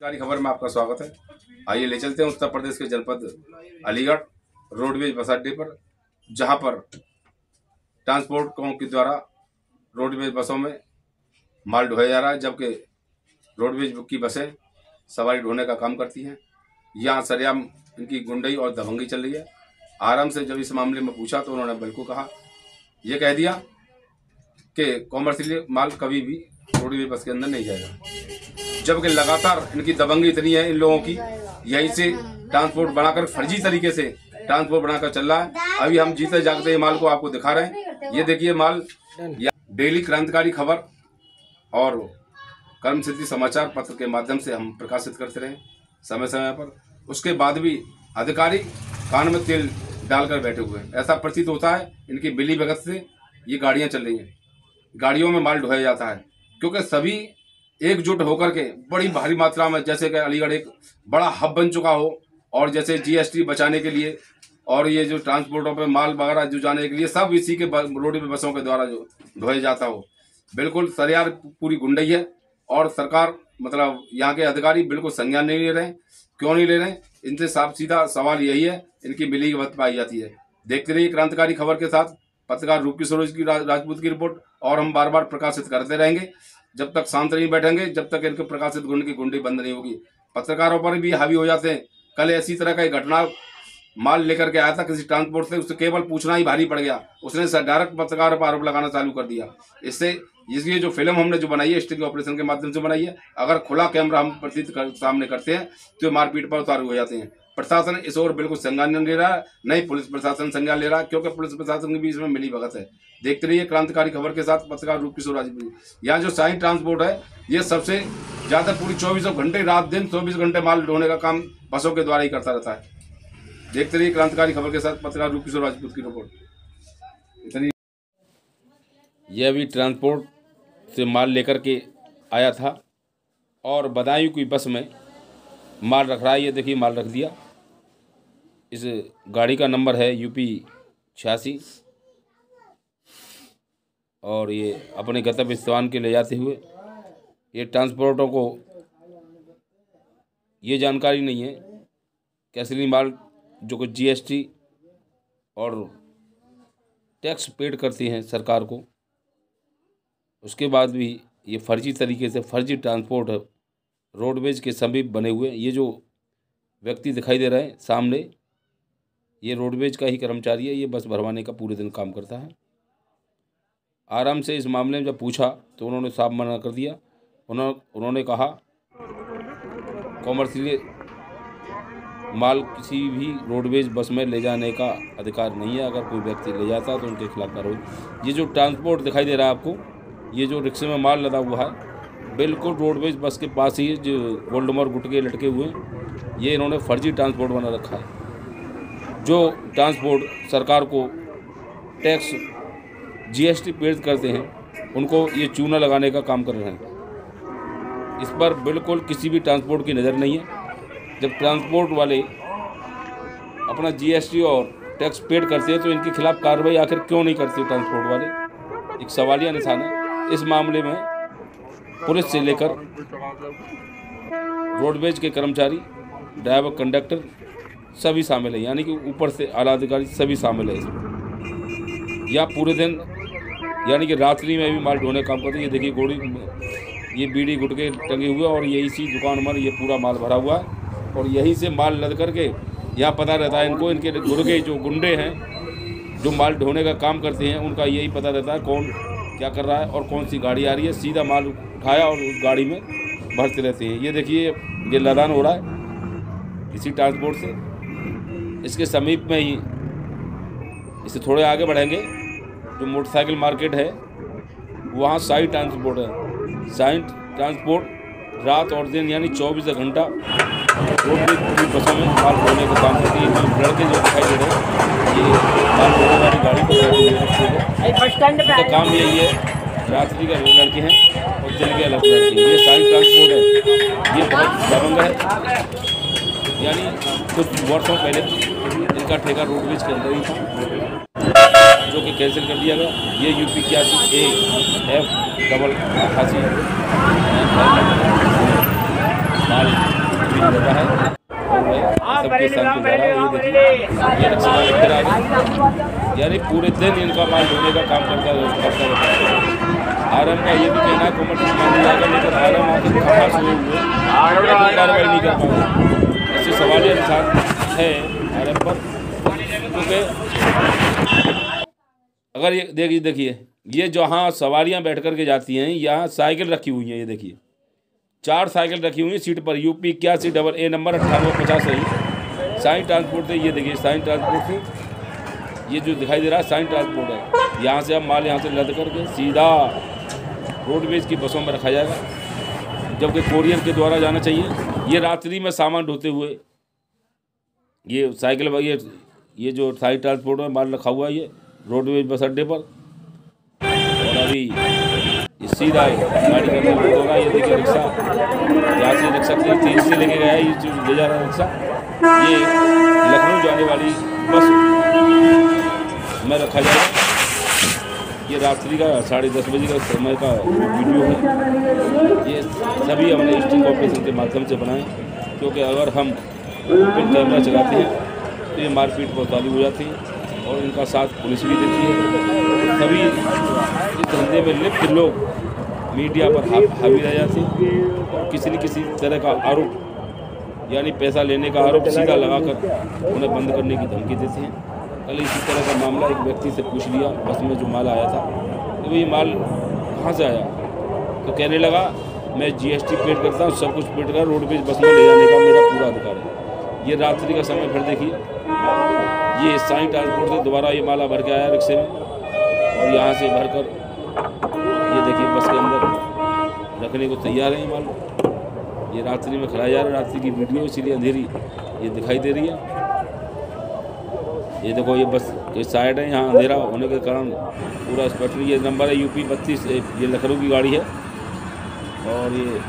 सारी खबर में आपका स्वागत है। आइए ले चलते हैं उत्तर प्रदेश के जनपद अलीगढ़, रोडवेज़ बस अड्डे पर, जहाँ पर ट्रांसपोर्ट के द्वारा रोडवेज़ बसों में माल ढोया जा रहा है, जबकि रोडवेज़ की बसें सवारी ढोने का काम करती हैं। यहाँ सरेआम इनकी गुंडई और दबंगी चल रही है। आराम से जब इस मामले में पूछा तो उन्होंने बिल्कुल कहा। यह कह दिया कि कॉमर्शियल माल कभी भी रोडवेज़ बस के अंदर नहीं जाएगा। जबकि लगातार इनकी दबंगी इतनी है इन लोगों की, यहीं से ट्रांसपोर्ट बनाकर फर्जी तरीके से ट्रांसपोर्ट बनाकर चल रहा है। अभी हम जीते जागते माल को आपको दिखा रहे हैं। ये देखिए माल डेली क्रांतिकारी खबर और कर्म सिद्धि समाचार पत्र के माध्यम से हम प्रकाशित करते रहे समय समय पर। उसके बाद भी अधिकारी कान में तेल डालकर बैठे हुए हैं। ऐसा प्रतीत होता है इनकी बिली भगत से ये गाड़ियाँ चल रही हैं। गाड़ियों में माल ढोया जाता है। क्योंकि सभी एकजुट होकर के बड़ी भारी मात्रा में, जैसे कि अलीगढ़ एक बड़ा हब बन चुका हो, और जैसे जीएसटी बचाने के लिए, और ये जो ट्रांसपोर्टों पे माल वगैरह जो जाने के लिए सब इसी के रोड पे बसों के द्वारा जो ढोया जाता हो। बिल्कुल सरियार पूरी गुंडई है, और सरकार मतलब यहाँ के अधिकारी बिल्कुल संज्ञान नहीं ले रहे क्यों नहीं ले रहे इनसे साफ़ सीधा सवाल यही है, इनकी मिली भगत पाई जाती है। देखते रहिए क्रांतिकारी खबर के साथ, पत्रकार रूप किशोर की राजपूत की रिपोर्ट, और हम बार बार प्रकाशित करते रहेंगे। जब तक शांत नहीं बैठेंगे जब तक इनके प्रकाशित गुंड की गुंडी बंद नहीं होगी। पत्रकारों पर भी हावी हो जाते हैं। कल ऐसी तरह का एक घटना माल लेकर के आया था किसी ट्रांसपोर्ट से उससे केवल पूछना ही भारी पड़ गया। उसने डायरेक्ट पत्रकारों पर आरोप लगाना चालू कर दिया। इससे इसलिए जो फ़िल्म हमने जो बनाई है स्टिंग ऑपरेशन के माध्यम से बनाई है अगर खुला कैमरा हम प्रतीत कर, सामने करते हैं तो मारपीट पर उतारू हो जाते हैं। प्रशासन इस ओर बिल्कुल संज्ञान नहीं ले रहा नहीं पुलिस प्रशासन संज्ञान ले रहा, क्योंकि पुलिस प्रशासन की भी इसमें मिली भगत है। देखते रहिए क्रांतिकारी खबर के साथ पत्रकार रूप किशोर राजपूत यहाँ जो साइन ट्रांसपोर्ट है, ये सबसे ज़्यादा पूरी चौबीसों घंटे, रात दिन चौबीस घंटे माल ढोने का काम बसों के द्वारा ही करता रहता है। देखते रहिए क्रांतिकारी खबर के साथ पत्रकार रूप किशोर राजपूत की रिपोर्ट। इतनी यह अभी ट्रांसपोर्ट से माल लेकर के आया था और बदायूं की बस में माल रख रहा है। ये देखिए, माल रख दिया। इस गाड़ी का नंबर है यूपी छियासी। और ये अपने गतव्य स्थान के ले जाते हुए ये ट्रांसपोर्टों को ये जानकारी नहीं है कि असली माल जो कि जीएसटी और टैक्स पेड करती हैं सरकार को, उसके बाद भी ये फर्जी तरीके से फर्जी ट्रांसपोर्ट रोडवेज़ के समीप बने हुए ये जो व्यक्ति दिखाई दे रहे हैं सामने ये रोडवेज़ का ही कर्मचारी है, ये बस भरवाने का पूरे दिन काम करता है। आराम से इस मामले में जब पूछा तो उन्होंने साफ़ मना कर दिया। उन्होंने उन्होंने कहा कॉमर्शियल माल किसी भी रोडवेज़ बस में ले जाने का अधिकार नहीं है। अगर कोई व्यक्ति ले जाता है तो उनके खिलाफ कार्रवाई ये जो ट्रांसपोर्ट दिखाई दे रहा है आपको, ये जो रिक्शे में माल लदा हुआ है, बिल्कुल रोडवेज़ बस के पास ही जो गोल्डमर गुटके लटके हुए हैं, ये इन्होंने फर्जी ट्रांसपोर्ट बना रखा है। जो ट्रांसपोर्ट सरकार को टैक्स जीएसटी पेड करते हैं, उनको ये चूना लगाने का काम कर रहे हैं। इस पर बिल्कुल किसी भी ट्रांसपोर्ट की नज़र नहीं है। जब ट्रांसपोर्ट वाले अपना जीएसटी और टैक्स पेड करते हैं तो इनके खिलाफ कार्रवाई आखिर क्यों नहीं करते ट्रांसपोर्ट वाले? एक सवालिया निशान है। इस मामले में पुलिस से लेकर रोडवेज़ के कर्मचारी, ड्राइवर, कंडक्टर सभी शामिल है। यानी कि ऊपर से आला अधिकारी सभी शामिल है इसमें। या पूरे दिन, यानी कि रात्रि में भी माल ढोने काम करते हैं। ये देखिए गोड़ी ये बीड़ी गुटके टंगे हुए और यही सी दुकान पर ये पूरा माल भरा हुआ है। और यहीं से माल लद करके, यहाँ पता रहता है इनको, इनके गुर्गे जो गुंडे हैं, जो माल ढोने का काम करते हैं, उनका यही पता रहता है कौन क्या कर रहा है और कौन सी गाड़ी आ रही है। सीधा माल उठाया और उस गाड़ी में भरते रहते हैं। ये देखिए, ये लदान हो रहा है। इसी ट्रांसपोर्ट से इसके समीप में ही। इसे थोड़े आगे बढ़ेंगे जो मोटरसाइकिल मार्केट है वहाँ साई ट्रांसपोर्ट है। साई ट्रांसपोर्ट रात और दिन यानी चौबीस घंटा रोड बसों में माल ढोने का काम करती है लड़के जो दिखाई दे रहे हैं ये माल ढोने वाली गाड़ी पर उनका काम यही है रात्रि का लड़के हैं और दिन के अलग लड़के हैं। ये सारी ट्रांसपोर्ट है। ये बहुत दबंग है। यानी कुछ वर्षों पहले इनका ठेका रोडवेज़ के अंदर ही था जो कि कैंसिल कर दिया गया। ये यूपी इक्यासी ए एफ़ डबल माल रोडवेज़ है। और वह सबके संग ये देखिए। ये रिक्शा वाले फिर आ गए। यानी पूरे दिन इनका माल ढोने का काम करता करता रहता है। आरएम का ये भी कहना है कोमल जाएगा लेकिन आरएम कहाँ सोए हुए। कार्रवाई नहीं कर पाए ऐसे सवालिया निशान है आरएम पर, क्योंकि अगर ये देखिए देखिए, ये जहाँ सवारियाँ बैठ कर के जाती हैं, यहाँ साइकिल रखी हुई हैं, ये देखिए। चार साइकिल रखी हुई हैं सीट पर, यूपी इक्यासी डबल ए नंबर अट्ठानवे पचास है साइन ट्रांसपोर्ट से, ये देखिए साइन ट्रांसपोर्ट से। ये जो दिखाई दे रहा है साइन ट्रांसपोर्ट है। यहाँ से अब माल यहाँ से लद करके सीधा रोडवेज़ की बसों में रखा जाएगा, जबकि कोरियर के द्वारा जाना चाहिए। ये रात्रि में सामान ढोते हुए, ये साइकिल ये ये जो साइन ट्रांसपोर्ट में माल रखा हुआ है ये रोडवेज़ बस अड्डे पर। और अभी सीधा गाड़ी का अंदर हो रहा है, ये देखिए रिक्शा। यहाँ से रिक्शा तेज तेज़ी से लेके गया है, ये जो ले जा रहा है रिक्शा, ये लखनऊ जाने वाली बस में रखा जाएगा ये रात्रि का साढ़े दस बजे का समय का वीडियो है। ये सभी हमने स्टिंग ऑपरेशन के माध्यम से बनाए, क्योंकि अगर हम ओपन कैमरा चलाते हैं तो ये मारपीट बहुत चालू हो जाती है और इनका साथ पुलिस भी देती है। सभी इस धंधे में लिप्त लोग मीडिया पर हावी रह जाते हैं और किसी न किसी तरह का आरोप, यानी पैसा लेने का आरोप सीधा लगाकर उन्हें बंद करने की धमकी देते हैं। कल इसी तरह का मामला एक व्यक्ति से पूछ लिया, बस में जो माल आया था तो ये माल कहाँ से आया? तो कहने लगा, मैं जीएसटी पेड करता हूँ, सब कुछ पेड कर रोडवेज़ बस में ले जाने का मेरा पूरा अधिकार है। ये रात्रि का समय, फिर देखिए, ये साइन ट्रांसपोर्ट से दोबारा ये माला भर के आया रिक्शे में, और यहाँ से भर कर ये देखिए बस के अंदर रखने को तैयार है ये माल। ये रात्रि में खड़ा जा रहा है, रात्रि की वीडियो, इसीलिए अंधेरी ये दिखाई दे रही है। ये देखो, ये बस, ये साइड है, यहाँ अंधेरा होने के कारण पूरा स्पष्ट ये नंबर है यूपी बत्तीस, ये लखनऊ की गाड़ी है। और ये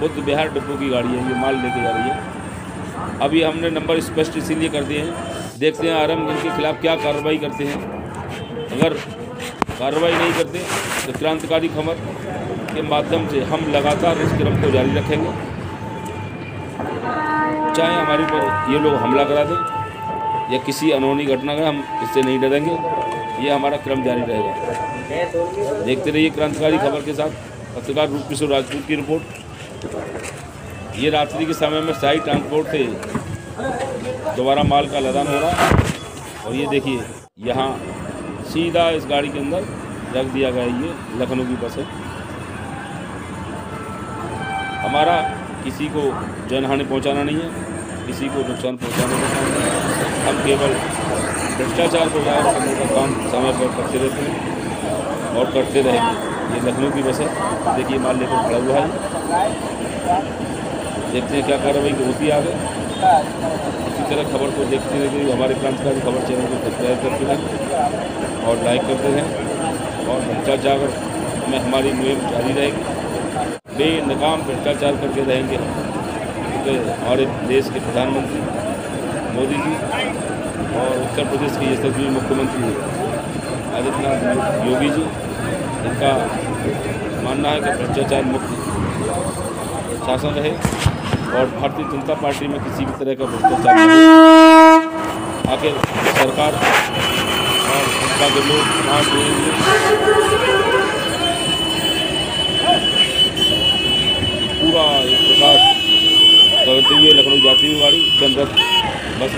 बुद्ध बिहार डिपो की गाड़ी है, ये माल लेके जा रही है। अभी हमने नंबर स्पष्ट इसीलिए कर दिए हैं। देखते हैं आरएम इनके खिलाफ क्या कार्रवाई करते हैं। अगर कार्रवाई नहीं करते तो क्रांतिकारी खबर के माध्यम से हम लगातार इस क्रम को जारी रखेंगे। चाहे हमारे पर ये लोग हमला करा दें या किसी अनहोनी घटना का हम इससे नहीं डरेंगे। ये हमारा क्रम जारी रहेगा। देखते रहिए क्रांतिकारी खबर के साथ। पत्रकार रूप किशोर राजपूत की रिपोर्ट। ये रात्रि के समय में शाही ट्रांसपोर्ट से दोबारा माल का लदान हो रहा और ये देखिए, यहाँ सीधा इस गाड़ी के अंदर रख दिया गया ये लखनऊ की बस। हमारा किसी को जनहानि पहुंचाना नहीं है, किसी को नुकसान पहुँचाने नहीं है। हम केवल भ्रष्टाचार को ज़ाहिर करने का काम समय पर करते रहते हैं और करते रहेंगे। ये लखनऊ की बस है। देखिए, माल लेकर खड़ा हुआ है। देखते हैं क्या कार्रवाई होती है आगे। इसी तरह खबर को देखते रहते हमारे क्रांतिकारी खबर चैनल को सब्सक्राइब करते रहें और लाइक करते रहें और भ्रष्टाचार में हमारी मुहिम जारी रहेगी। बेनकाम भ्रष्टाचार करके रहेंगे। क्योंकि हमारे देश के प्रधानमंत्री मोदी जी और उत्तर प्रदेश के यशस्वी मुख्यमंत्री आदित्यनाथ योगी जी, इनका मानना है कि भ्रष्टाचार मुक्त शासन रहे और भारतीय जनता पार्टी में किसी भी तरह का भ्रष्टाचार आखिर सरकार और उनका जो लोग जोड़ेंगे पूरा एक प्रकाश करते हुए लखनऊ जाती हुई गाड़ी चंद्रक बस।